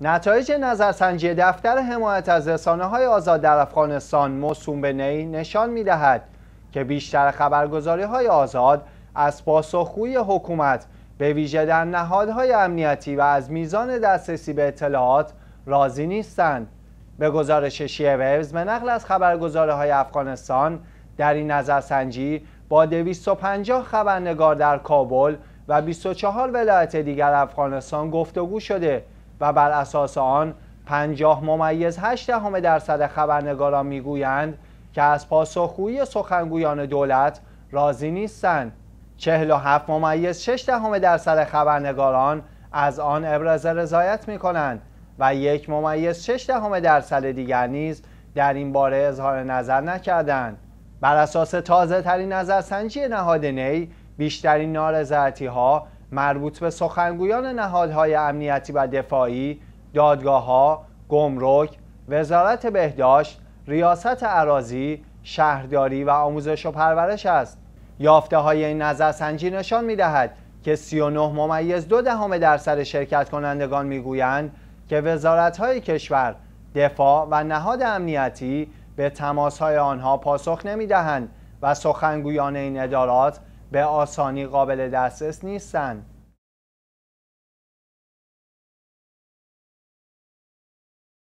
نتایج نظرسنجی دفتر حمایت از رسانه های آزاد در افغانستان موسوم به نی نشان می دهد که بیشتر خبرگزاری های آزاد از پاسخگویی حکومت به ویژه در نهادهای امنیتی و از میزان دسترسی به اطلاعات راضی نیستند. به گزارش شیعه ویوز به نقل از خبرگزاری های افغانستان در این نظرسنجی با 250 خبرنگار در کابل و 24 ولایت دیگر افغانستان گفتگو شده و بر اساس آن 50 ممیز 8 دهم درصد خبرنگاران می‌گویند که از پاسخگویی سخنگویان دولت راضی نیستند 47 ممیز 6 دهم درصد خبرنگاران از آن ابراز رضایت می کنند و یک ممیز 6 دهم درصد دیگر نیز در این باره اظهار نظر نکردند. بر اساس تازه ترین نظرسنجی نهاد نی بیشترین نارضایتی ها مربوط به سخنگویان نهادهای امنیتی و دفاعی، دادگاه ها، گمرک، وزارت بهداشت، ریاست عراضی، شهرداری و آموزش و پرورش است. یافته های این نظرسنجی نشان می دهد که 39 ممیز دو دهم درصد شرکت کنندگان می گویند که وزارت های کشور، دفاع و نهاد امنیتی به تماس های آنها پاسخ نمی دهند و سخنگویان این ادارات به آسانی قابل دسترس نیستند